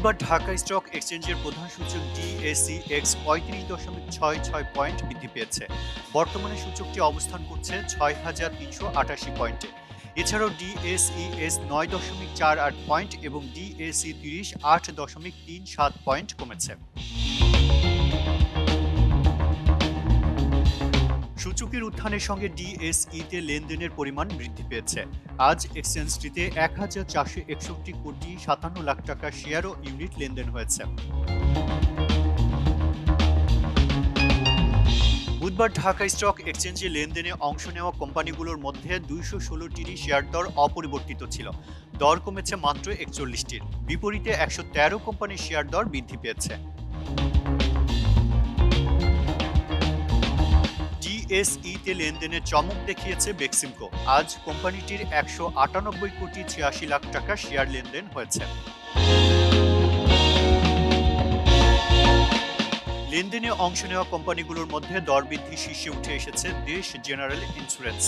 বুধবার ঢাকা স্টক এক্সচেঞ্জের প্রধান সূচক ডিএসি এক্স পঁয়ত্রিশ দশমিক ছয় ছয় পয়েন্ট বৃদ্ধি পেয়েছে। বর্তমানে সূচকটি অবস্থান করছে ছয় হাজার তিনশো আটাশি পয়েন্টে। এছাড়াও ডিএসইএস নয় দশমিক চার আট পয়েন্ট এবং ডিএসি তিরিশ আট দশমিক তিন সাত পয়েন্ট কমেছে। সূচকের উত্থানের সঙ্গে ডিএসইতে লেনদেনের পরিমাণ বৃদ্ধি পেয়েছে। আজ এক্সচেঞ্জটিতে এক হাজার চারশো একষট্টি কোটি সাতান্ন লাখ টাকা শেয়ার ও ইউনিট লেনদেন হয়েছে। বুধবার ঢাকা স্টক এক্সচেঞ্জে লেনদেনে অংশ নেওয়া কোম্পানিগুলোর মধ্যে দুইশো ষোলোটিরই শেয়ার দর অপরিবর্তিত ছিল। দর কমেছে মাত্র একচল্লিশটির। বিপরীতে একশো তেরো কোম্পানির শেয়ার দর বৃদ্ধি পেয়েছে। ডিএসইতে লেনদেনে চমক দেখিয়েছে বেক্সিমকো আজ কোম্পানিটির একশো আটানব্বই কোটি ছিয়াশি লাখ টাকা শেয়ার লেনদেন হয়েছে। লেনদেনে অংশ নেওয়া কোম্পানিগুলোর মধ্যে দর বৃদ্ধি শীর্ষে উঠে এসেছে দেশ জেনারেল ইন্স্যুরেন্স।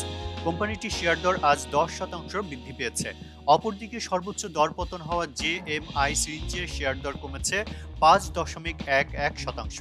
কোম্পানিটির শেয়ার দর আজ দশ শতাংশ বৃদ্ধি পেয়েছে। অপরদিকে সর্বোচ্চ দরপতন হওয়া জে এম আই সিরিঞ্জের শেয়ার দর কমেছে পাঁচ দশমিক এক এক শতাংশ।